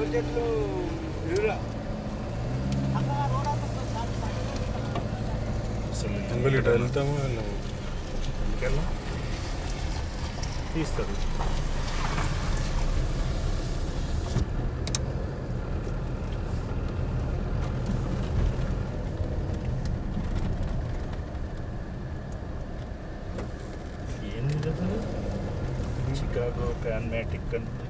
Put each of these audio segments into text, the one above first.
కొబ్బరి చెట్లు అసలు అంగులు ఇటు వెళ్తాము వెళ్ళాము ఎందుకెళ్ళా తీస్తారు. చికాగో ప్యాన్మాటిక్ అని.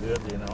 good, you know.